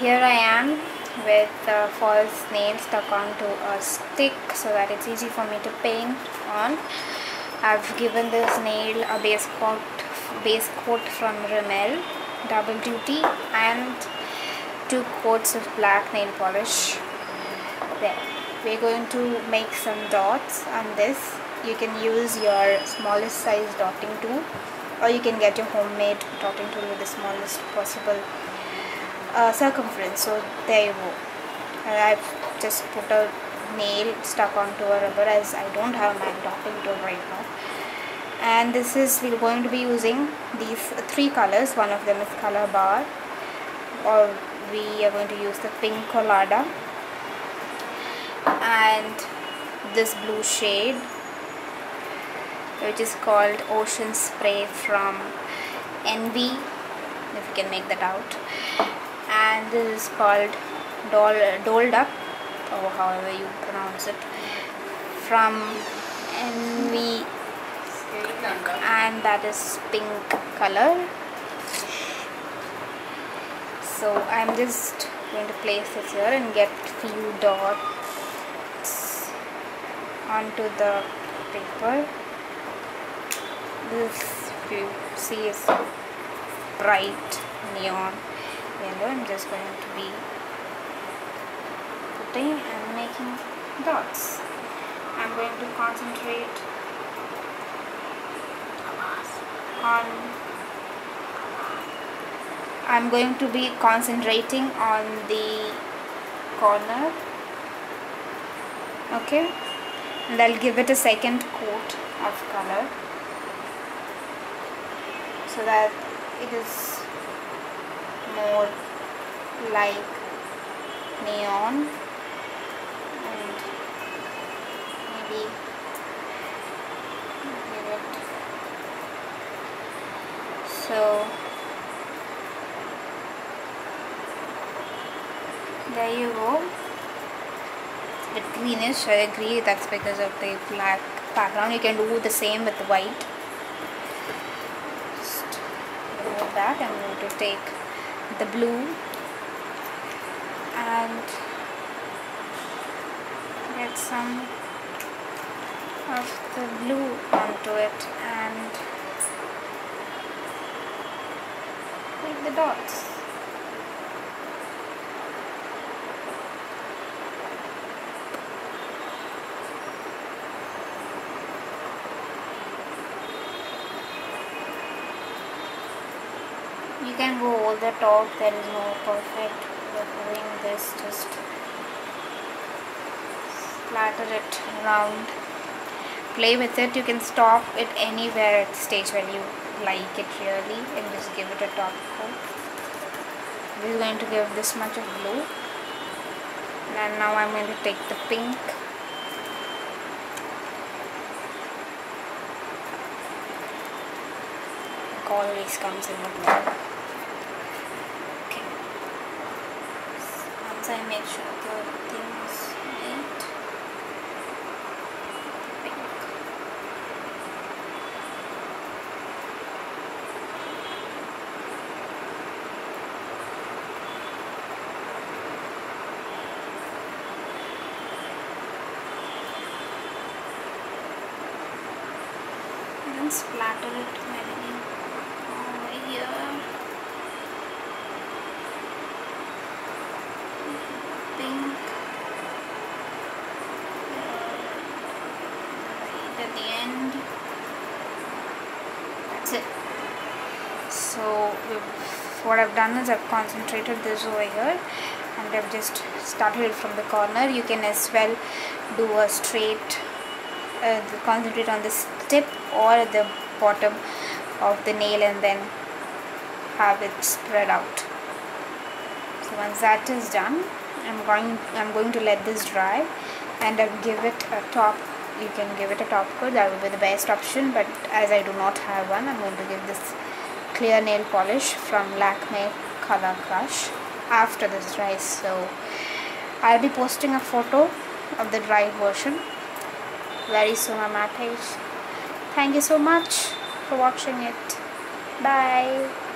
here I am with false nail stuck onto a stick so that it's easy for me to paint on. I've given this nail a base coat base coat from Rimmel double duty and two coats of black nail polish. There. We're going to make some dots on this. You can use your smallest size dotting tool or you can get your homemade dotting tool with the smallest possible uh, circumference so there you go. I've just put a nail stuck onto a rubber as I don't have my dotting tool right now. And this is we're going to be using these three colors. One of them is Colorbar. Or we are going to use the Pina colada. And this blue shade which is called ocean spray from envy if you can make that out and this is called dolled up or oh, however you pronounce it. From envy and that is pink color. So I'm just going to place this here and get few dots onto the paper. This you see is bright neon yellow I'm just going to be. Putting and making dots. I'm going to concentrate on I'm going to be concentrating on the corner. Okay? And I'll give it a second coat of color so that it is more like neon and maybe give it so there you go. Bit greenish I agree that's because of the black background. You can do the same with white. Just that I'm going to take the blue. And get some of the blue onto it and make the dots you can go all the top there is no perfect doing this just splatter it around. Play with it you can stop it anywhere at stage when you like it really and just give it a top coat. We're going to give this much of blue. And now I'm going to take the pink always comes in the blue. Okay. Once I make sure the thing is neat. Pink then splatter it here pink right at the end that's it. So what I've done is I've concentrated this over here and I've just started it from the corner. You can as well do a straight uh, concentrate on the tip or the bottom of the nail and then have it spread out. So once that is done I'm going I'm going to let this dry and I'll give it a top you can give it a top coat. That would be the best option but as I do not have one I'm going to give this clear nail polish from Lakme Color Crush after this dries so I'll be posting a photo of the dry version very soon on my page. Thank you so much for watching it. Bye